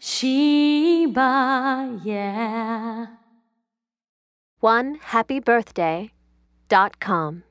Sheba, yeah. One happy birthday dot com.